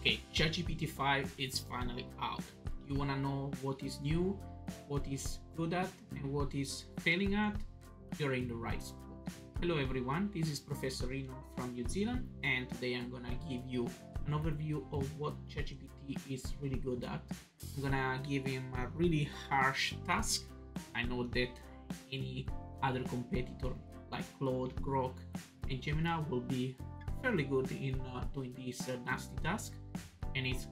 Okay, ChatGPT 5 is finally out. You wanna know what is new, what is good at, and what is failing at? You're in the right spot. Hello everyone, this is Professor Rino from New Zealand, and today I'm gonna give you an overview of what ChatGPT is really good at. I'm gonna give him a really harsh task. I know that any other competitor like Claude, Grok, and Gemini will be fairly good in uh, doing this uh, nasty task and it's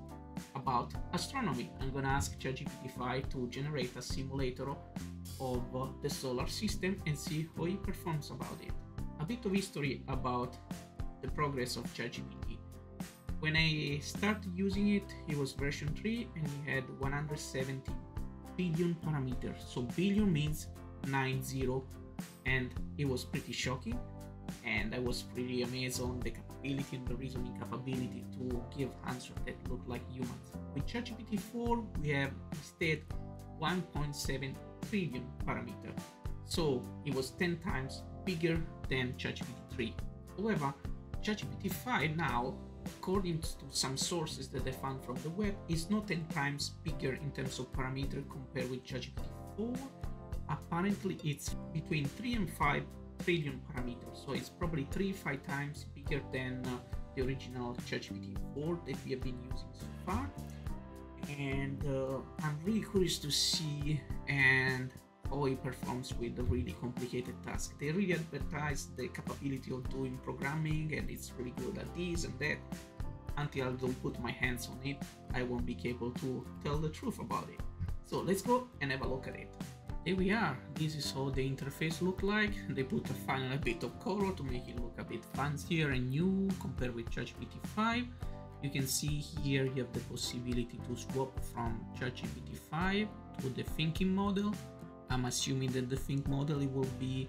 about astronomy. I'm gonna ask ChatGPT 5 to generate a simulator of uh, the solar system and see how it performs about it. A bit of history about the progress of ChatGPT. When I started using it, it was version 3 and it had 170 billion parameters. So billion means 90 and it was pretty shocking and I was pretty amazed on the capability and the reasoning capability to give answers that look like humans. With ChatGPT 4, we have instead 1.7 trillion parameter, so it was 10 times bigger than ChatGPT 3. However, ChatGPT 5 now, according to some sources that I found from the web, is not 10 times bigger in terms of parameter compared with ChatGPT 4. Apparently, it's between 3 and 5 trillion parameters, so it's probably 3 5 times bigger than uh, the original ChatGPT 4 that we have been using so far. And uh, I'm really curious to see and how it performs with a really complicated task. They really advertise the capability of doing programming and it's really good at this and that. Until I don't put my hands on it, I won't be able to tell the truth about it. So let's go and have a look at it. Here we are, this is how the interface look like. They put a final bit of color to make it look a bit fancier and new compared with ChatGPT 5. You can see here you have the possibility to swap from ChatGPT 5 to the thinking model. I'm assuming that the think model it will be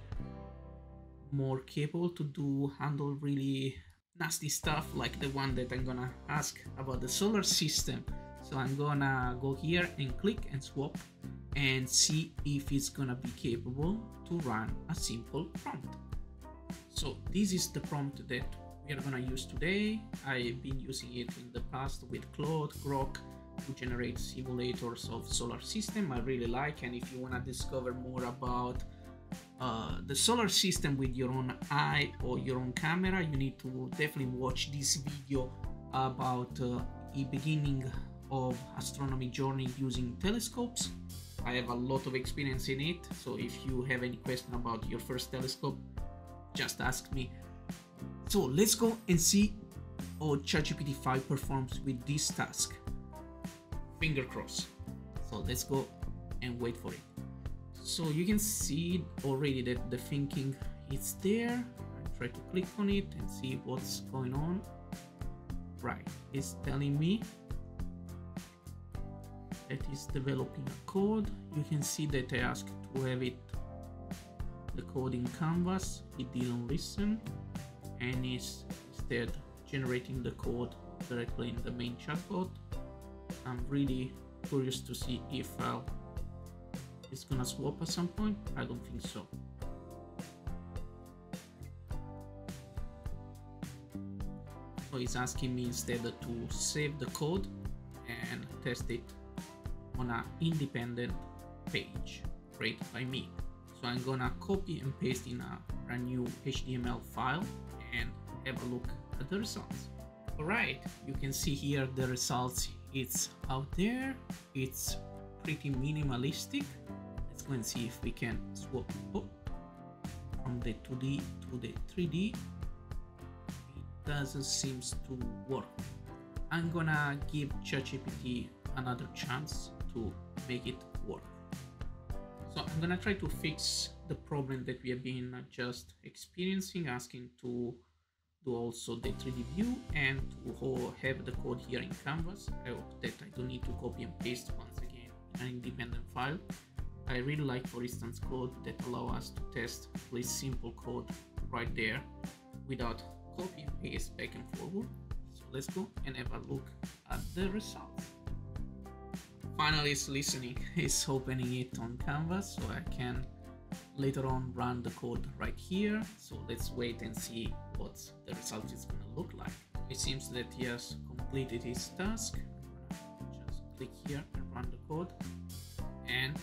more capable to do handle really nasty stuff like the one that I'm gonna ask about the solar system. So I'm gonna go here and click and swap and see if it's gonna be capable to run a simple prompt. So this is the prompt that we are gonna use today. I've been using it in the past with Claude, Grok to generate simulators of solar system. I really like and if you wanna discover more about uh, the solar system with your own eye or your own camera, you need to definitely watch this video about uh, the beginning of astronomy journey using telescopes I have a lot of experience in it, so if you have any question about your first telescope, just ask me. So let's go and see how ChatGPT 5 performs with this task. Finger crossed. So let's go and wait for it. So you can see already that the thinking is there. I try to click on it and see what's going on. Right, it's telling me that is developing code. You can see that I asked to have it the code in canvas. It didn't listen and is instead generating the code directly in the main chatbot. I'm really curious to see if uh, it's gonna swap at some point. I don't think so. So it's asking me instead to save the code and test it on an independent page created by me. So I'm gonna copy and paste in a brand new HTML file and have a look at the results. Alright, you can see here the results. It's out there. It's pretty minimalistic. Let's go and see if we can swap from the 2D to the 3D. It doesn't seem to work. I'm gonna give ChatGPT another chance to make it work. So I'm gonna try to fix the problem that we have been just experiencing, asking to do also the 3D view and to have the code here in Canvas. I hope that I don't need to copy and paste once again an independent file. I really like, for instance, code that allow us to test this simple code right there without copy and paste back and forward. So let's go and have a look at the results finally is listening. Is opening it on canvas so I can later on run the code right here. So let's wait and see what the result is gonna look like. It seems that he has completed his task. Just click here and run the code. And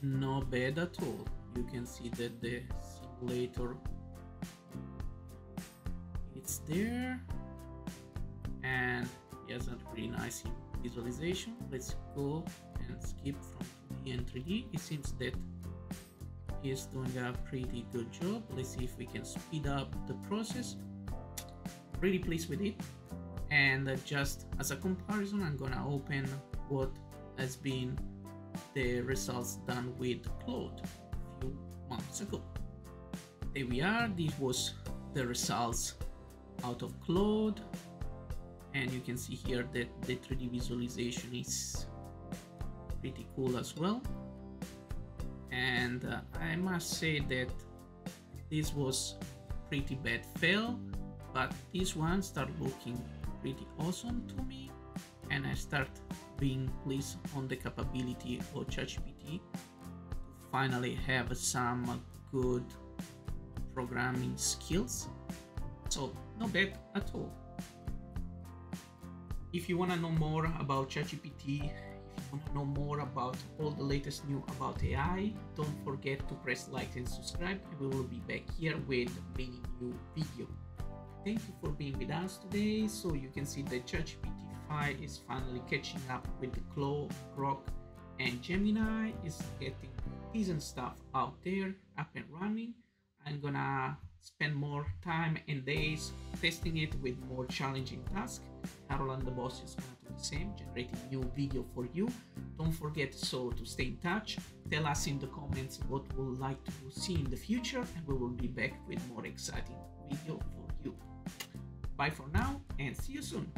no bad at all. You can see that the simulator it's there. And he has a really nice visualization. Let's go and skip from 2d and 3d it seems that he is doing a pretty good job. Let's see if we can speed up the process. Really pleased with it. And just as a comparison I'm gonna open what has been the results done with Claude a few months ago. There we are. This was the results out of Claude and you can see here that the 3D visualization is pretty cool as well. And uh, I must say that this was pretty bad fail but this one start looking pretty awesome to me. And I start being pleased on the capability of ChatGPT to finally have some good programming skills. So not bad at all if you want to know more about ChatGPT if you want to know more about all the latest new about AI, don't forget to press like and subscribe we will be back here with many new video. Thank you for being with us today. So you can see that ChatGPT 5 is finally catching up with the Claude, Grok and Gemini is getting decent stuff out there up and running. I'm gonna spend more time and days testing it with more challenging tasks. and the boss is gonna do the same, generating new video for you. Don't forget so to stay in touch. Tell us in the comments what you would like to see in the future and we will be back with more exciting video for you. Bye for now and see you soon.